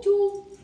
啾啾